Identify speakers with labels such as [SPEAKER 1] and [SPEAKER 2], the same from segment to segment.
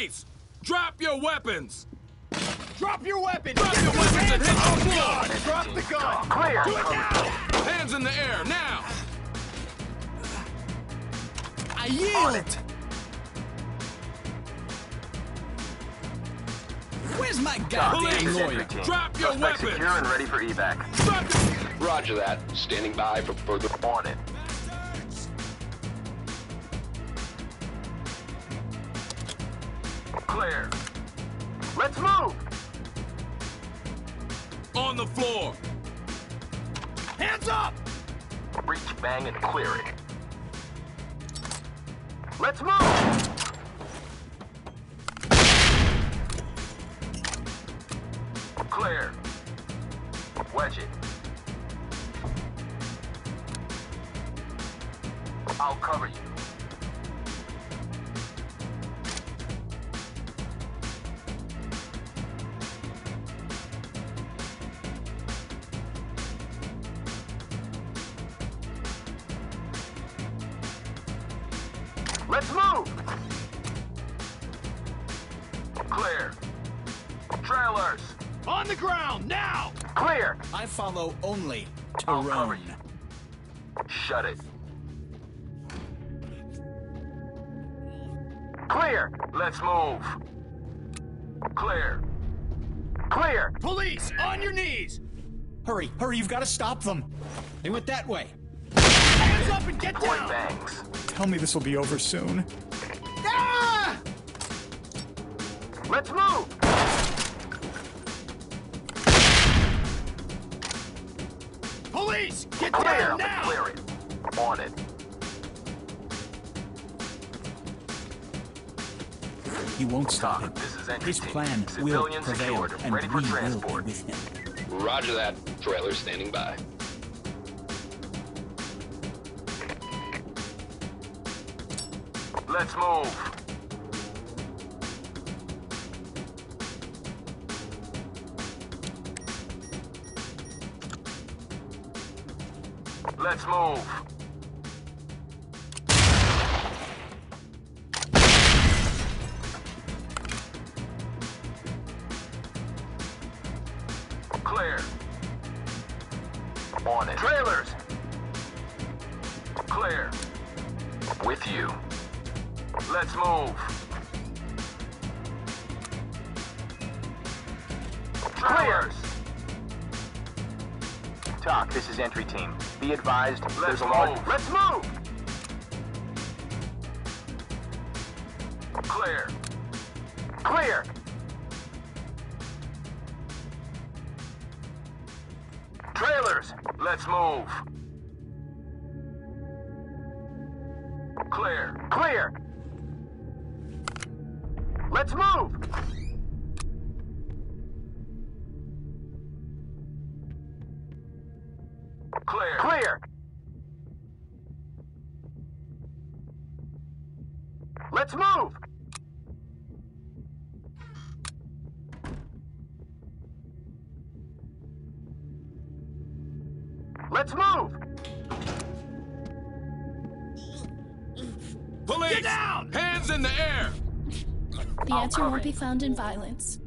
[SPEAKER 1] Police! Drop your weapons!
[SPEAKER 2] Drop your weapon!
[SPEAKER 1] Drop your weapons and hit the floor!
[SPEAKER 2] Drop the gun!
[SPEAKER 3] Clear.
[SPEAKER 2] Do it now!
[SPEAKER 1] Hands in the air, now!
[SPEAKER 2] I yield! Where's my goddamn
[SPEAKER 1] Police!
[SPEAKER 2] lawyer?
[SPEAKER 1] Drop your
[SPEAKER 3] Suspect
[SPEAKER 1] weapons!
[SPEAKER 3] secure and ready for evac.
[SPEAKER 1] Drop the...
[SPEAKER 4] Roger that. Standing by for further.
[SPEAKER 3] On it. Clear. Let's move!
[SPEAKER 1] On the floor!
[SPEAKER 2] Hands up!
[SPEAKER 3] Reach, bang, and clear it. Let's move! Clear. Wedge it. I'll cover you. Let's move! Clear. Trailers.
[SPEAKER 2] On the ground, now!
[SPEAKER 3] Clear.
[SPEAKER 2] I follow only
[SPEAKER 3] I'll Taronne. Shut it. Clear. Let's move. Clear. Clear.
[SPEAKER 2] Police, on your knees! Hurry, hurry, you've got to stop them. They went that way. Hands up and get
[SPEAKER 3] Point
[SPEAKER 2] down!
[SPEAKER 3] bangs.
[SPEAKER 5] Tell me this will be over soon.
[SPEAKER 2] Ah!
[SPEAKER 3] Let's move.
[SPEAKER 2] Police, get
[SPEAKER 3] Clear.
[SPEAKER 2] down now!
[SPEAKER 3] Clear it. On it.
[SPEAKER 5] He won't stop him.
[SPEAKER 3] This is entry
[SPEAKER 5] His
[SPEAKER 3] team.
[SPEAKER 5] plan will prevail,
[SPEAKER 3] secured.
[SPEAKER 5] and
[SPEAKER 3] Ready
[SPEAKER 5] we
[SPEAKER 3] for
[SPEAKER 5] will
[SPEAKER 3] transport.
[SPEAKER 5] be with him.
[SPEAKER 4] Roger that. Trailer standing by.
[SPEAKER 3] Let's move. Let's move. Clear. On it. Trailers. Clear. With you. Let's move. Trailers. TOC, this is entry team. Be advised, there's a large... Let's move! Clear. Clear! Trailers, let's move. Clear. Clear! Let's move! Clear. Clear! Let's move! Let's move!
[SPEAKER 1] Police!
[SPEAKER 2] Get down!
[SPEAKER 1] Hands in the air!
[SPEAKER 6] The
[SPEAKER 3] I'll
[SPEAKER 6] answer won't be found in violence.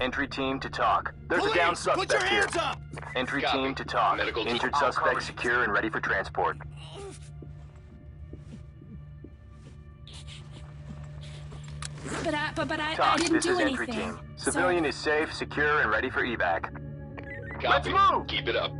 [SPEAKER 3] Entry team to TOC. There's
[SPEAKER 2] Police,
[SPEAKER 3] a down
[SPEAKER 2] put your
[SPEAKER 3] suspect here.
[SPEAKER 2] up!
[SPEAKER 3] Entry
[SPEAKER 4] Copy.
[SPEAKER 3] team to TOC.
[SPEAKER 4] Medical.
[SPEAKER 3] Injured
[SPEAKER 4] I'll
[SPEAKER 3] suspect
[SPEAKER 4] you.
[SPEAKER 3] secure and ready for transport.
[SPEAKER 6] But I, but, but I, I
[SPEAKER 3] TOC,
[SPEAKER 6] didn't
[SPEAKER 3] this
[SPEAKER 6] do
[SPEAKER 3] is entry team. Civilian
[SPEAKER 6] so,
[SPEAKER 3] is safe, secure, and ready for evac. Let's move.
[SPEAKER 4] Keep it up.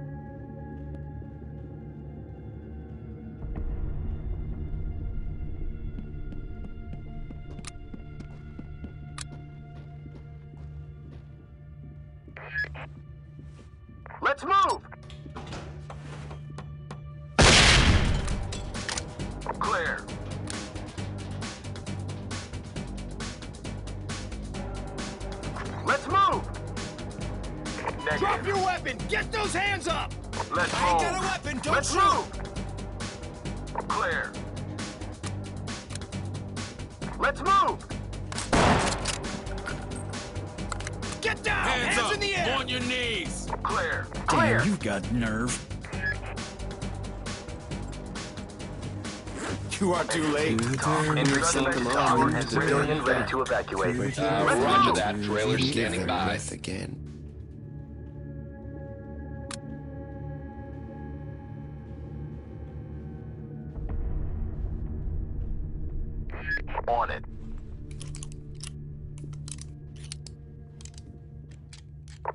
[SPEAKER 3] Let's move! Negative.
[SPEAKER 2] Drop your weapon! Get those hands up!
[SPEAKER 3] Let's
[SPEAKER 2] I ain't
[SPEAKER 3] move.
[SPEAKER 2] got a weapon, don't
[SPEAKER 3] Let's
[SPEAKER 2] shoot!
[SPEAKER 3] move! Clear. Let's move!
[SPEAKER 2] Get down!
[SPEAKER 1] Hands,
[SPEAKER 2] Hands,
[SPEAKER 1] up!
[SPEAKER 2] in the air!
[SPEAKER 1] On your knees!
[SPEAKER 3] Clear. Clear.
[SPEAKER 5] Damn, you've got nerve.
[SPEAKER 2] You are too late.
[SPEAKER 3] Entry team to TOC and civilian ready to evacuate.
[SPEAKER 4] Uh, roger that. Trailer standing by.
[SPEAKER 7] again.
[SPEAKER 3] On it.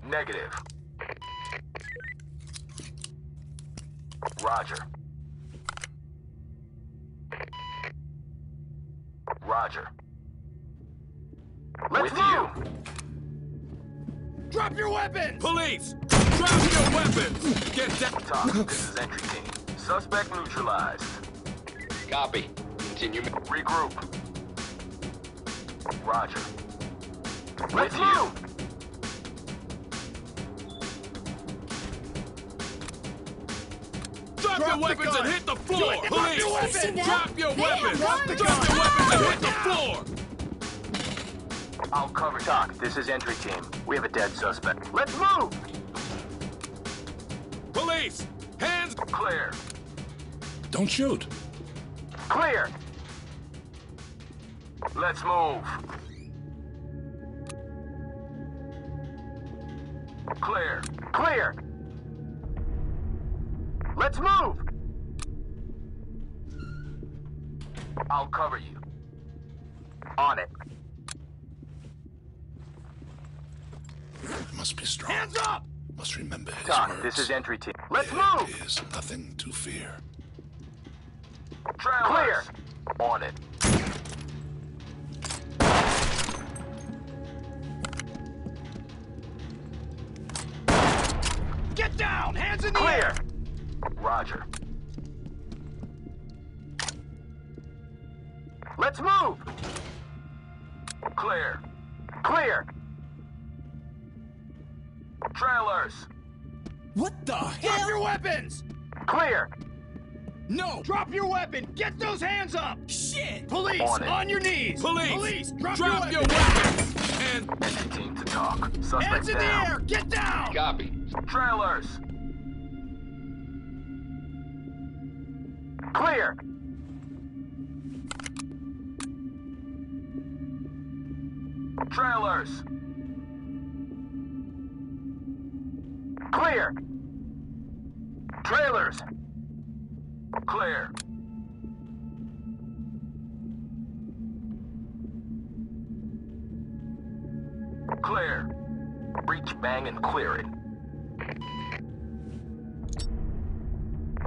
[SPEAKER 3] Negative. Roger. Roger. Let's With you.
[SPEAKER 2] Drop your weapons!
[SPEAKER 1] Police! Drop your weapons! Get down!
[SPEAKER 3] TOC. This is entry team. Suspect neutralized.
[SPEAKER 4] Copy. Continue.
[SPEAKER 3] Regroup. Roger. Let's move!
[SPEAKER 1] Drop, your weapons
[SPEAKER 2] gun.
[SPEAKER 1] and hit the floor!
[SPEAKER 2] it. Drop
[SPEAKER 1] Police!
[SPEAKER 2] your weapons.
[SPEAKER 1] Drop your
[SPEAKER 6] They
[SPEAKER 1] weapons!
[SPEAKER 6] have
[SPEAKER 1] Drop your weapons and hit the floor!
[SPEAKER 3] I'll cover TOC. This is entry team. We have a dead suspect. Let's move!
[SPEAKER 1] Police! Hands
[SPEAKER 3] Clear.
[SPEAKER 7] Don't shoot.
[SPEAKER 3] Clear. Let's move. Clear. Clear. Let's move. I'll cover you. On it.
[SPEAKER 7] Must be strong.
[SPEAKER 2] Hands up!
[SPEAKER 7] Must remember his
[SPEAKER 3] TOC,
[SPEAKER 7] words.
[SPEAKER 3] this is entry team. Let's
[SPEAKER 7] there
[SPEAKER 3] move.
[SPEAKER 7] There is nothing to fear.
[SPEAKER 3] Clear. On it.
[SPEAKER 2] Get down! Hands in the
[SPEAKER 3] Clear.
[SPEAKER 2] air!
[SPEAKER 3] Roger. Let's move. Clear. Clear. Trailers.
[SPEAKER 2] What the hell? Drop your weapons!
[SPEAKER 3] Clear.
[SPEAKER 2] No! Drop your weapon! Get those hands up! Shit! Police,
[SPEAKER 3] On
[SPEAKER 2] on, your knees!
[SPEAKER 1] Police!
[SPEAKER 2] Police, drop,
[SPEAKER 1] Drop
[SPEAKER 2] your
[SPEAKER 1] your
[SPEAKER 2] weapons!
[SPEAKER 1] weapons! And
[SPEAKER 3] Entry team to TOC. Suspect
[SPEAKER 2] Hands in the air! Get down!
[SPEAKER 4] Copy.
[SPEAKER 3] Trailers. Clear. Trailers. Clear. Trailers. Clear. Clear. Breach bang and clear it.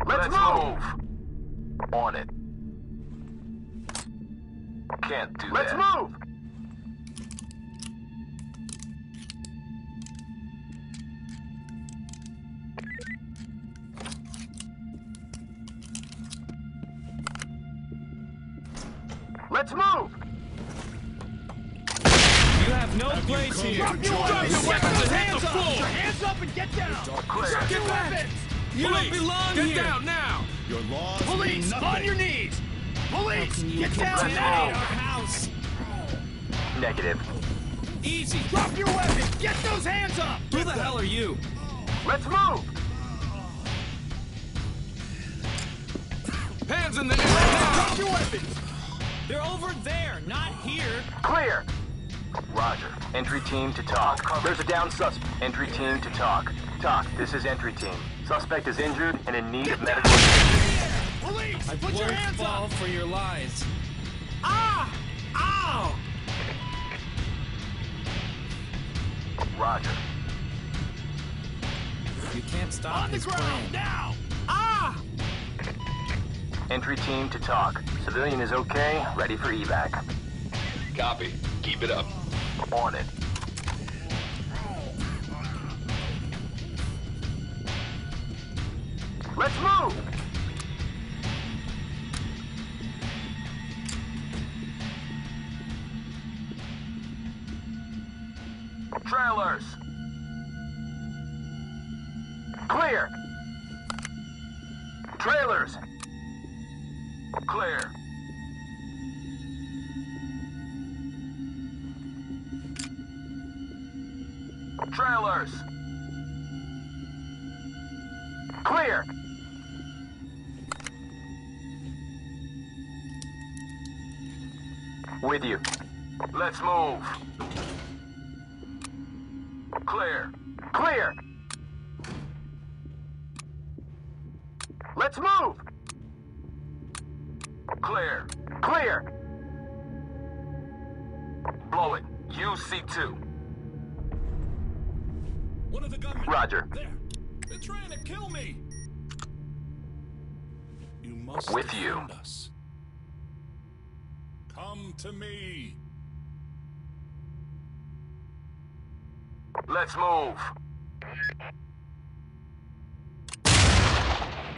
[SPEAKER 3] Let's, move. On it. Can't do Let's that. Let's move. Let's move.
[SPEAKER 2] You have no place here! Drop your weapons!
[SPEAKER 1] your weapons
[SPEAKER 2] those
[SPEAKER 1] and hit
[SPEAKER 2] hands
[SPEAKER 1] the
[SPEAKER 2] up!
[SPEAKER 1] floor.
[SPEAKER 2] Your hands up and get down! Drop your weapons! You
[SPEAKER 1] police!
[SPEAKER 2] don't belong
[SPEAKER 1] Get
[SPEAKER 2] here!
[SPEAKER 1] down now!
[SPEAKER 5] Your laws
[SPEAKER 2] Police, on your knees! Police, get down
[SPEAKER 3] Let's
[SPEAKER 2] now!
[SPEAKER 3] move.
[SPEAKER 2] house!
[SPEAKER 3] Negative.
[SPEAKER 2] Easy! Drop your weapon! Get those hands up! Who the hell are you?
[SPEAKER 3] Let's move.
[SPEAKER 1] Hands in the air now!
[SPEAKER 2] Drop your weapons! They're over there, not here!
[SPEAKER 3] Clear. Roger. Entry team to TOC. There's a down suspect. Entry team to TOC. TOC. This is entry team. Suspect is injured and in need of medical.
[SPEAKER 2] Police, I put your hands up!
[SPEAKER 8] for your lies.
[SPEAKER 2] Ah! Ow!
[SPEAKER 3] Roger.
[SPEAKER 8] You can't stop
[SPEAKER 2] On the
[SPEAKER 8] this
[SPEAKER 2] ground,
[SPEAKER 8] plan.
[SPEAKER 2] now! Ah!
[SPEAKER 3] Entry team to TOC. Civilian is okay. Ready for evac.
[SPEAKER 4] Copy. Keep it up.
[SPEAKER 3] On it. Let's move. Trailers. Clear. Trailers. Clear. Trailers. Clear. With you. Let's move. Clear. Clear. Let's move. Clear. Clear. Blow it. UC2.
[SPEAKER 1] One of the gunmen.
[SPEAKER 3] Roger.
[SPEAKER 1] There. They're trying to kill me.
[SPEAKER 7] You must
[SPEAKER 3] With you.
[SPEAKER 7] us.
[SPEAKER 1] Come to me.
[SPEAKER 3] Let's move.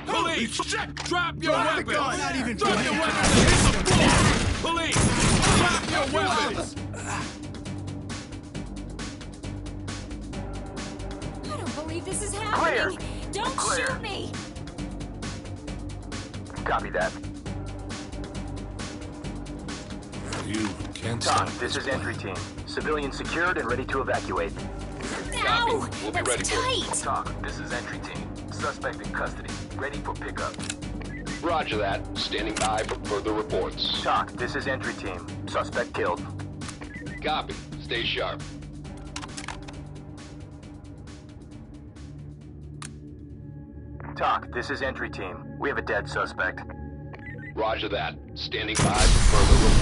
[SPEAKER 1] Police! Drop your
[SPEAKER 2] Drop
[SPEAKER 1] weapons!
[SPEAKER 2] gun. Not even
[SPEAKER 1] Drop your
[SPEAKER 2] trying.
[SPEAKER 1] weapons and hit the floor! Police! Drop your weapons!
[SPEAKER 6] I don't believe this is
[SPEAKER 3] Clear.
[SPEAKER 6] happening. Don't
[SPEAKER 3] Clear.
[SPEAKER 6] shoot me.
[SPEAKER 3] Copy that.
[SPEAKER 7] Can't
[SPEAKER 3] TOC,
[SPEAKER 7] stop
[SPEAKER 3] this is
[SPEAKER 7] plan.
[SPEAKER 3] entry team. Civilian secured and ready to evacuate.
[SPEAKER 6] Ow!
[SPEAKER 4] We'll be
[SPEAKER 6] That's
[SPEAKER 4] ready for-
[SPEAKER 6] tight.
[SPEAKER 3] TOC, this is entry team. Suspect in custody. Ready for pickup.
[SPEAKER 4] Roger that. Standing by for further reports.
[SPEAKER 3] TOC, this is entry team. Suspect killed.
[SPEAKER 4] Copy. Stay sharp.
[SPEAKER 3] TOC, this is entry team. We have a dead suspect.
[SPEAKER 4] Roger that. Standing by for further reports.